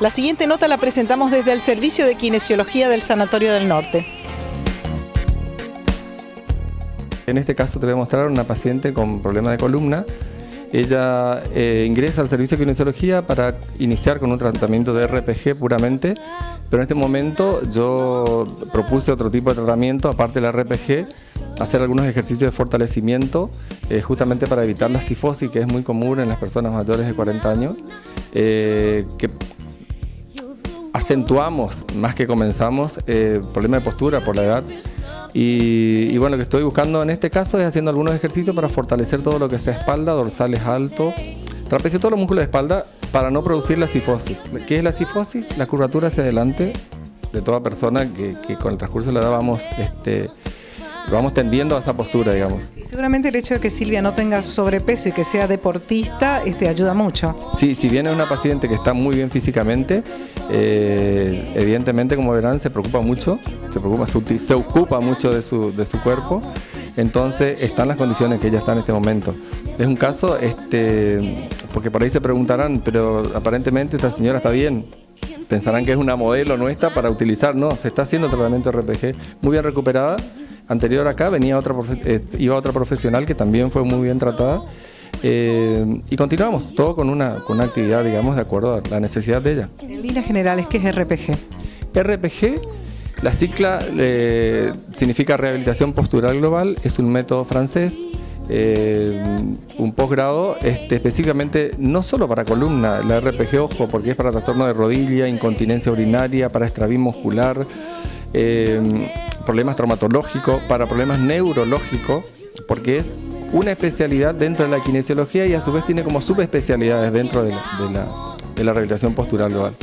La siguiente nota la presentamos desde el Servicio de Kinesiología del Sanatorio del Norte. En este caso te voy a mostrar una paciente con problema de columna. Ella eh, ingresa al servicio de kinesiología para iniciar con un tratamiento de RPG puramente, pero en este momento yo propuse otro tipo de tratamiento, aparte del RPG, hacer algunos ejercicios de fortalecimiento, eh, justamente para evitar la sifosis, que es muy común en las personas mayores de 40 años, eh, que acentuamos más que comenzamos el problema de postura por la edad y, bueno, lo que estoy buscando en este caso es haciendo algunos ejercicios para fortalecer todo lo que sea espalda, dorsales alto, trapecio, todos los músculos de espalda para no producir la sifosis. ¿Qué es la sifosis? La curvatura hacia adelante de toda persona que, con el transcurso de la este, vamos tendiendo a esa postura, digamos. Seguramente el hecho de que Silvia no tenga sobrepeso y que sea deportista este, ayuda mucho. Sí, si viene una paciente que está muy bien físicamente, eh, evidentemente, como verán, se preocupa mucho, se, preocupa, se ocupa mucho de su, de su cuerpo, entonces están las condiciones que ella está en este momento. Es un caso, este, porque por ahí se preguntarán, pero aparentemente esta señora está bien, pensarán que es una modelo nuestra para utilizar, no, se está haciendo tratamiento RPG muy bien recuperada anterior acá venía otra eh, iba otra profesional que también fue muy bien tratada. Eh, y continuamos, todo con una, con una actividad, digamos, de acuerdo a la necesidad de ella. En líneas generales, ¿qué es RPG? RPG, la cicla eh, significa rehabilitación postural global, es un método francés, un posgrado este, específicamente no solo para columna, la RPG, ojo, porque es para trastorno de rodilla, incontinencia urinaria, para estrabismo muscular problemas traumatológicos, para problemas neurológicos, porque es una especialidad dentro de la kinesiología y a su vez tiene como subespecialidades dentro de la, de la, de la rehabilitación postural global.